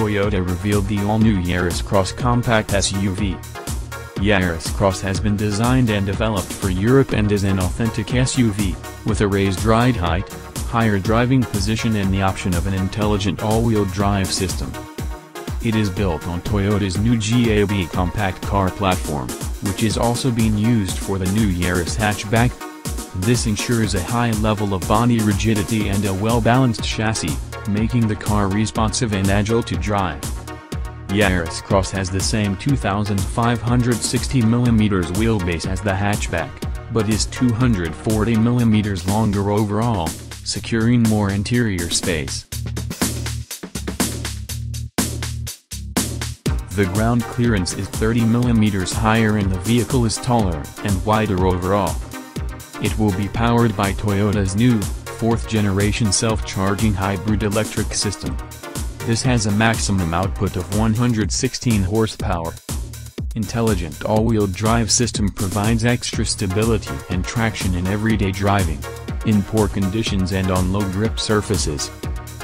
Toyota revealed the all-new Yaris Cross compact SUV. Yaris Cross has been designed and developed for Europe and is an authentic SUV, with a raised ride height, higher driving position and the option of an intelligent all-wheel drive system. It is built on Toyota's new GA-B compact car platform, which is also being used for the new Yaris hatchback. This ensures a high level of body rigidity and a well-balanced chassis, making the car responsive and agile to drive. Yaris Cross has the same 2,560mm wheelbase as the hatchback, but is 240mm longer overall, securing more interior space. The ground clearance is 30mm higher and the vehicle is taller and wider overall. It will be powered by Toyota's new, fourth-generation self-charging hybrid electric system. This has a maximum output of 116 horsepower. Intelligent all-wheel drive system provides extra stability and traction in everyday driving, in poor conditions and on low-grip surfaces.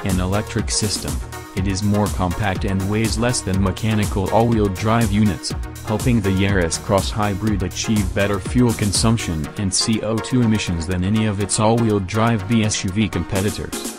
An electric system, it is more compact and weighs less than mechanical all-wheel drive units, helping the Yaris Cross Hybrid achieve better fuel consumption and CO2 emissions than any of its all-wheel drive B-SUV competitors.